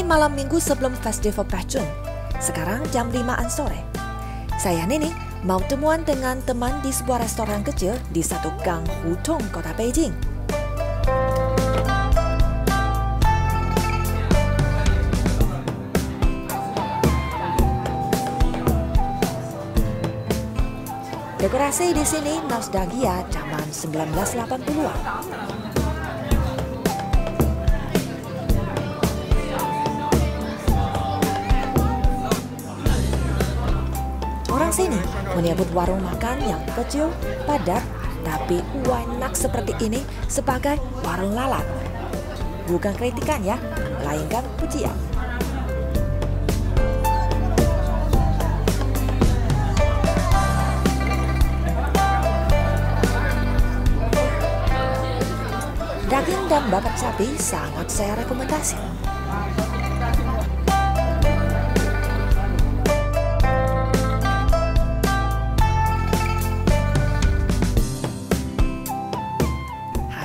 Malam minggu sebelum Festival Pachun. Sekarang jam 5an sore. Saya Nini mau temuan dengan teman di sebuah restoran kecil di satu gang Hutung, kota Beijing. Dekorasi di sini nostalgia zaman 1980-an. Orang sini menyebut warung makan yang kecil, padat, tapi enak seperti ini sebagai warung lalat. Bukan kritikan ya, melainkan pujian. Daging dan babat sapi sangat saya rekomendasi.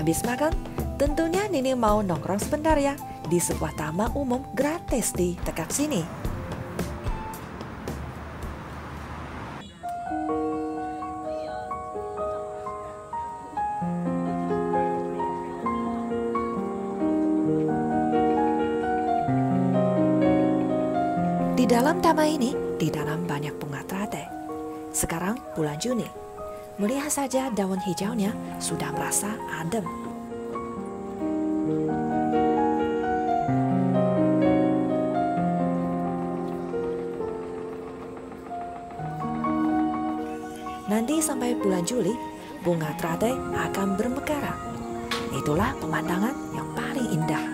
Habis makan, tentunya Nini mau nongkrong sebentar ya di sebuah taman umum gratis di dekat sini. Di dalam taman ini ditanam banyak bunga teratai. Sekarang bulan Juni. Melihat saja daun hijaunya sudah merasa adem. Nanti sampai bulan Juli, bunga teratai akan bermekaran. Itulah pemandangan yang paling indah.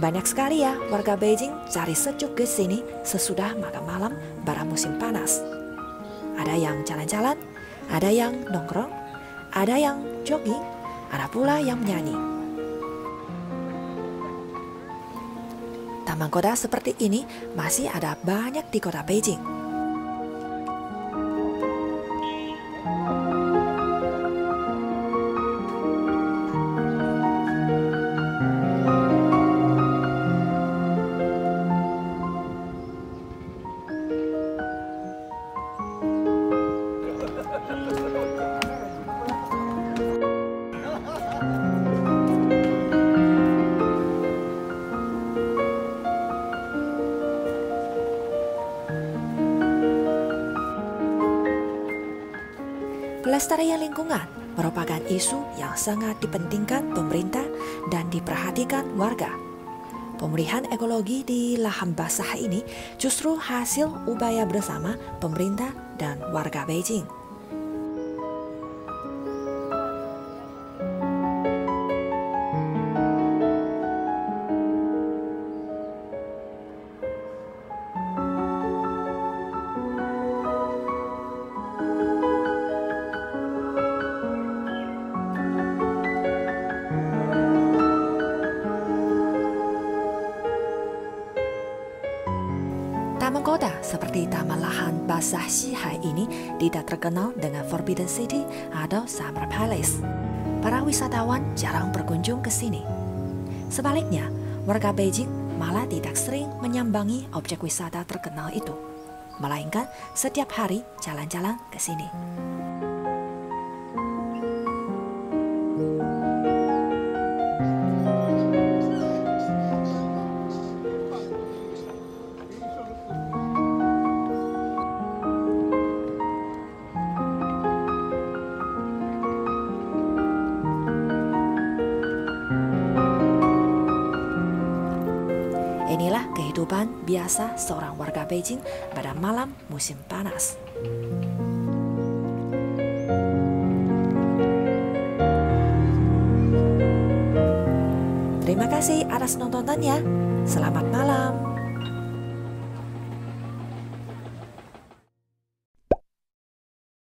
Banyak sekali ya warga Beijing cari sejuk ke sini sesudah makan malam pada musim panas. Ada yang jalan-jalan, ada yang nongkrong, ada yang jogging, ada pula yang menyanyi. Taman kota seperti ini masih ada banyak di kota Beijing. Pelestarian lingkungan merupakan isu yang sangat dipentingkan pemerintah dan diperhatikan warga. Pemulihan ekologi di lahan basah ini justru hasil upaya bersama pemerintah dan warga Beijing. Taman kota seperti taman lahan basah Xihai ini tidak terkenal dengan Forbidden City atau Summer Palace. Para wisatawan jarang berkunjung ke sini. Sebaliknya, warga Beijing malah tidak sering menyambangi objek wisata terkenal itu, melainkan setiap hari jalan-jalan ke sini. Kehidupan biasa seorang warga Beijing pada malam musim panas. Terima kasih atas nontonannya. Selamat malam.